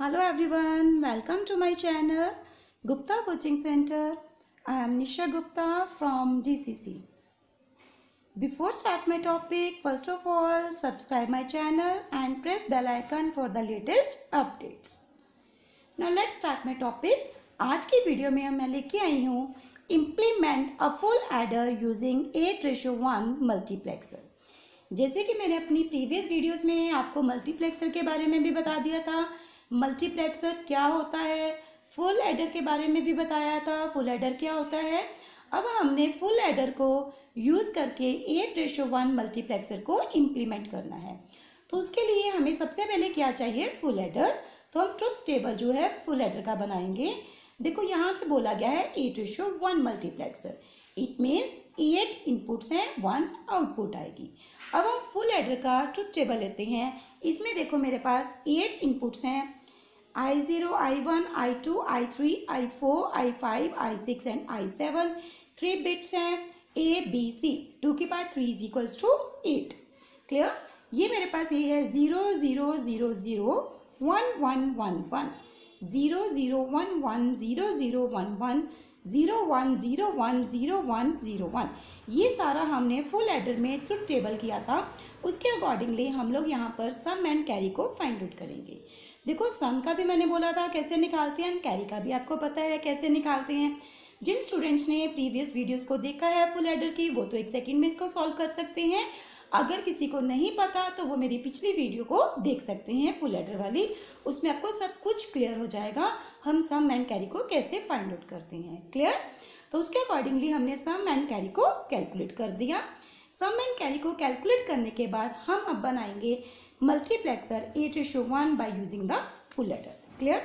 Hello everyone welcome to my channel Gupta coaching centre I am Nisha Gupta from GCC before start my topic first of all subscribe my channel and press bell icon for the latest updates now let's start my topic आज की video में मैं लेके आई हूँ implement a full adder using eight ratio one multiplexer जैसे कि मैंने अपनी प्रीवियस वीडियोज़ में आपको मल्टीप्लेक्सर के बारे में भी बता दिया था मल्टीप्लेक्सर क्या होता है? फुल एडर के बारे में भी बताया था। फुल एडर क्या होता है? अब हमने फुल एडर को यूज़ करके एट रेशो वन मल्टीप्लेक्सर को इम्प्लीमेंट करना है। तो उसके लिए हमें सबसे पहले क्या चाहिए? Full adder. तो हम ट्रुथ टेबल जो है, फुल एडर का बनाएँगे। देखो, यहाँ पे बोला गया है eight ratio one multiplexer it means eight inputs हैं वन आउटपुट आएगी। अब हम फुल एडर का ट्रुथ टेबल लेते हैं। इसमें देखो मेरे पास एट इनपुट्स हैं। I zero I one I two I three I four I five I six and I seven three bits हैं ए बी सी टू की part three is equals to eight clear ये मेरे पास ये है zero zero zero zero one one one one zero zero one one zero zero one one zero one zero one zero one zero one ये सारा हमने full adder में truth table किया था। उसके अकॉर्डिंगली हम लोग यहाँ पर सम एंड कैरी को फाइंड आउट करेंगे। देखो सम का भी मैंने बोला था, कैसे निकालते हैं? कैरी का भी आपको पता है, कैसे निकालते हैं? जिन स्टूडेंट्स ने प्रीवियस वीडियोस को देखा है फुल एडर की, वो तो एक सेकंड में इसको सॉल्व कर सकते हैं। अगर किसी को नहीं पता तो वो मेरी पिछली वीडियो को देख सकते हैं फुल एडर वाली। उसमें आपको सब कुछ क्लियर हो जाएगा, हम सम एंड कैरी को कैसे फाइंड आउट करते हैं। क्लियर तो उसके अकॉर्डिंगली हमने सम एंड कैरी को कैलकुलेट कर दिया। सम एंड कैरी को कैलकुलेट करने के बाद हम अब बनाएँगे multiplexer eight ratio one by using the full letter clear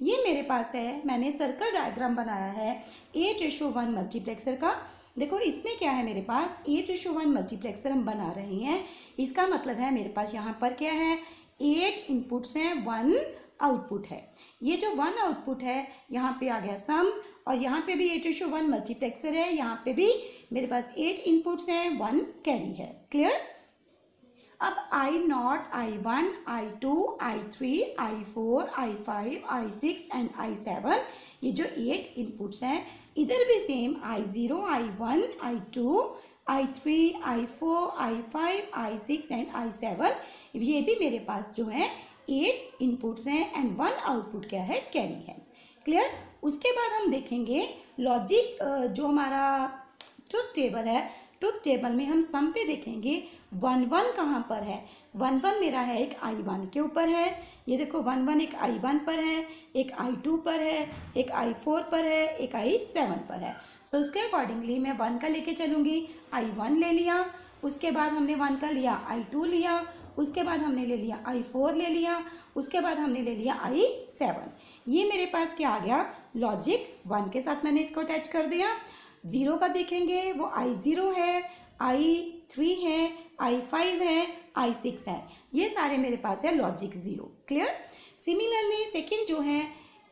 ये मेरे पास है, मैंने सर्कल डायग्राम बनाया है एट रेशो वन मल्टीप्लेक्सर का। देखो, इसमें क्या है मेरे पास? एट रेशो वन मल्टीप्लेक्सर हम बना रहे हैं। इसका मतलब है मेरे पास यहाँ पर क्या है? एट इनपुट्स हैं वन आउटपुट है। ये जो वन आउटपुट है, यहाँ पे आ गया सम और यहाँ पे भी एट रेशो वन मल्टीप्लेक्सर है। यहाँ पे भी मेरे पास एट इनपुट्स हैं वन कैरी है। क्लियर अब I not I one I two I three I four I five I six and I seven ये जो एट इनपुट्स हैं, इधर भी same I zero I one I two I three I four I five I six and I seven ये भी मेरे पास जो है एट इनपुट्स हैं एंड वन आउटपुट क्या है? कैरी है। क्लियर उसके बाद हम देखेंगे लॉजिक जो हमारा ट्रुथ टेबल है ट्रुथ टेबल में हम सम पे देखेंगे वन वन कहाँ पर है? वन वन मेरा है एक आई वन के ऊपर है। ये देखो वन वन एक आई वन पर है एक आई टू पर है एक आई फोर पर है एक आई सेवन पर है। सो so, उसके अकॉर्डिंगली मैं वन का लेके चलूँगी। आई वन ले लिया। उसके बाद हमने वन का लिया आई टू लिया। उसके बाद हमने ले लिया आई फोर ले लिया, उसके बाद हमने ले लिया आई सेवन ये मेरे पास क्या आ गया? लॉजिक वन के साथ मैंने इसको अटैच कर दिया। ज़ीरो का देखेंगे, वो आई ज़ीरो है आई थ्री है आई फाइव है आई सिक्स है। ये सारे मेरे पास है logic zero clear similarly second जो है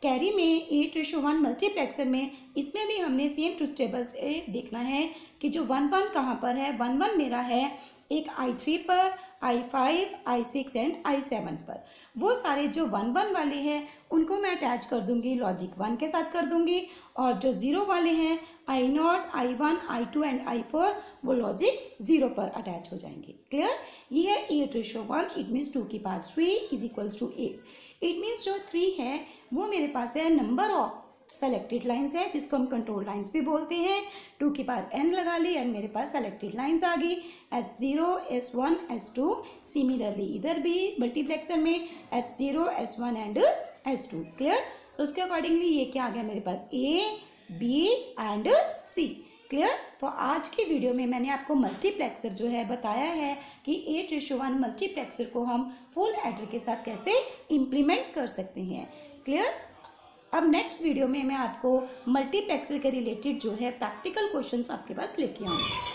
कैरी में एट रेशो वन मल्टीप्लेक्सर में, इसमें भी हमने सेम ट्रुथ टेबल से देखना है कि जो वन वन कहाँ पर है? वन वन मेरा है एक आई थ्री पर I five I six and I seven पर। वो सारे जो वन वन वाले हैं, उनको मैं अटैच कर दूँगी लॉजिक वन के साथ कर दूँगी। और जो ज़ीरो वाले हैं I not I one I two and I four वो लॉजिक ज़ीरो पर अटैच हो जाएँगे। क्लियर ये है eight ratio one it means two की part three is equals to eight it means जो थ्री है, वो मेरे पास है नंबर ऑफ़ सेलेक्टेड लाइंस है, जिसको हम कंट्रोल लाइंस भी बोलते हैं। टू की पार एन लगा ली एंड मेरे पास सेलेक्टेड लाइंस आ गई। H zero S one S two similarly इधर भी मल्टीप्लेक्सर में H zero S one and S two clear so उसके अकॉर्डिंगली ये क्या आ गया मेरे पास? A B and C clear तो आज की वीडियो में मैंने आपको मल्टीप्लेक्सर जो है बताया है कि एट रेशो वन मल्टीप्लेक्सर को हम फुल एडर के साथ कैसे इम्प्लीमेंट कर सकते हैं क्लियर अब नेक्स्ट वीडियो में मैं आपको मल्टीप्लेक्सर के रिलेटेड जो है प्रैक्टिकल क्वेश्चंस आपके पास लेके आऊँगी।